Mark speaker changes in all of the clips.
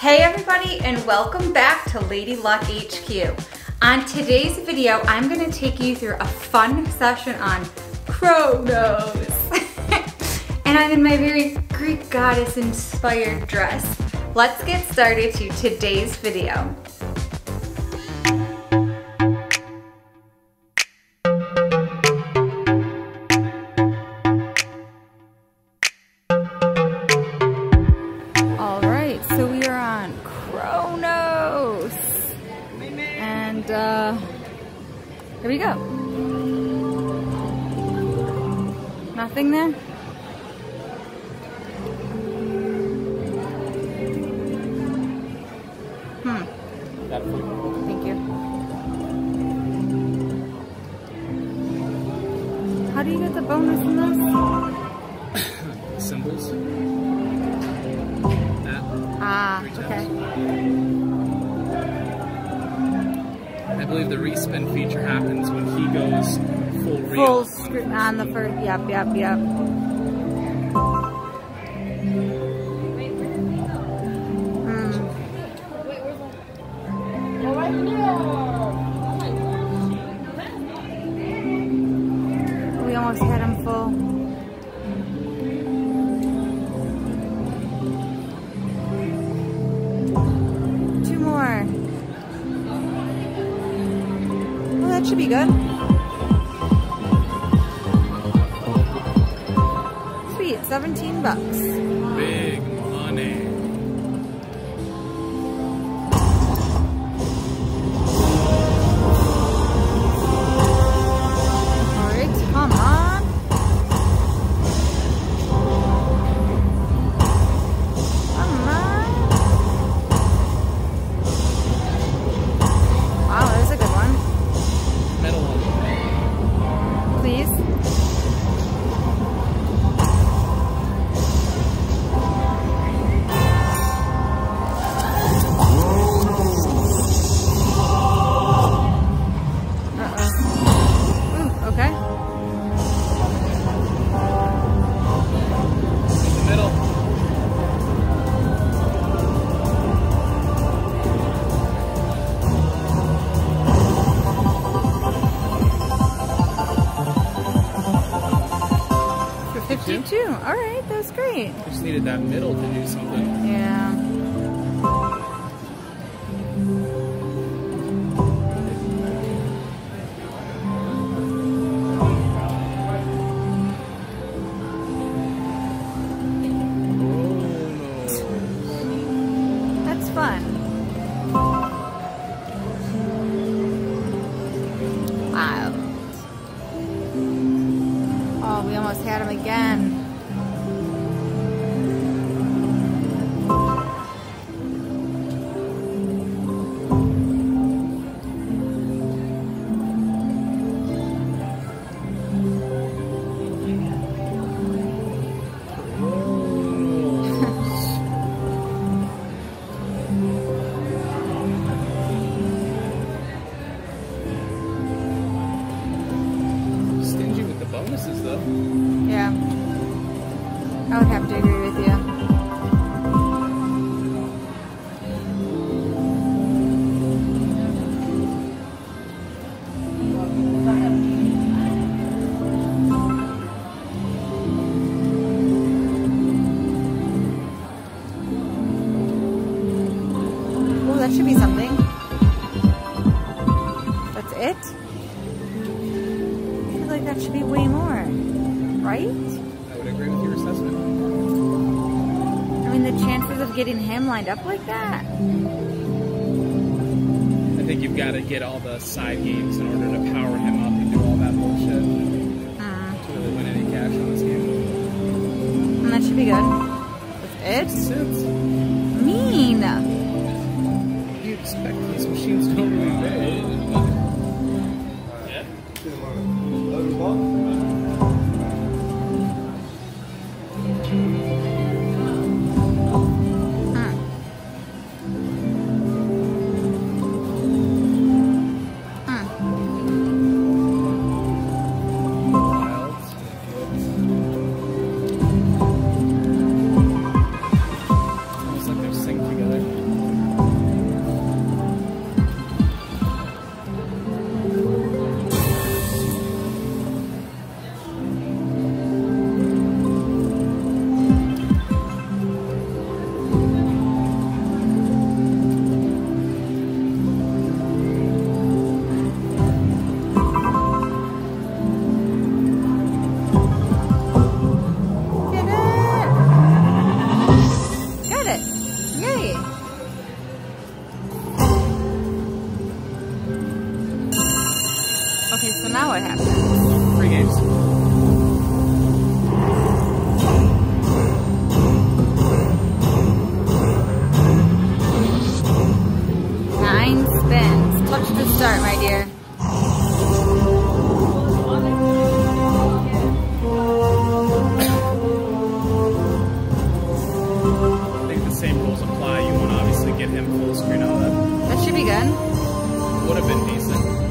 Speaker 1: Hey everybody and welcome back to Lady Luck HQ. On today's video, I'm gonna take you through a fun session on Kronos. and I'm in my very Greek goddess inspired dress. Let's get started to today's video. Nothing there? Hmm, thank you. How do you get the bonus in this?
Speaker 2: symbols. That.
Speaker 1: Ah, okay.
Speaker 2: I believe the respin feature happens when he goes full reel. On the first
Speaker 1: yep, yep, yep. Hmm. We almost had him full. Two more. That should be good. 17 bucks.
Speaker 2: Big
Speaker 1: Great.
Speaker 2: Just needed that middle to do something.
Speaker 1: Yeah. That's fun. Wow. Oh, we almost had him again. It? I feel like that should be way more, right?
Speaker 2: I would agree with your assessment.
Speaker 1: I mean, the chances of getting him lined up like that.
Speaker 2: I think you've got to get all the side games in order to power him up and do all that bullshit
Speaker 1: Mm,
Speaker 2: to really win any cash on this game.
Speaker 1: and that should be good. That's it?
Speaker 2: Since
Speaker 1: Mean.
Speaker 2: I think the same rules apply. You want to obviously get him full screen on that.
Speaker 1: That should be good.
Speaker 2: Would have been decent.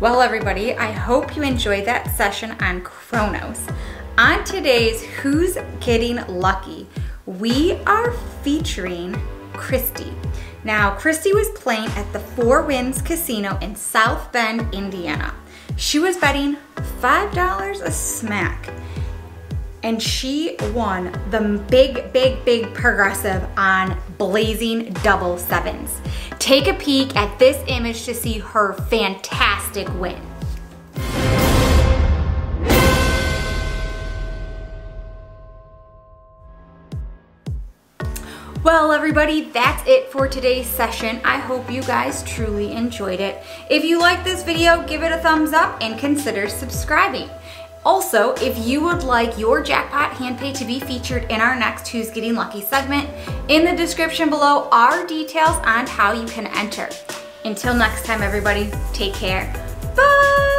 Speaker 1: Well, everybody, I hope you enjoyed that session on Kronos. On today's Who's Getting Lucky, we are featuring Christy. Now, Christy was playing at the Four Winds Casino in South Bend, Indiana. She was betting $5 a smack and she won the big, big, big progressive on blazing double sevens. Take a peek at this image to see her fantastic win. Well, everybody, that's it for today's session. I hope you guys truly enjoyed it. If you like this video, give it a thumbs up and consider subscribing. Also, if you would like your jackpot hand pay to be featured in our next Who's Getting Lucky segment, in the description below are details on how you can enter. Until next time, everybody, take care. Bye!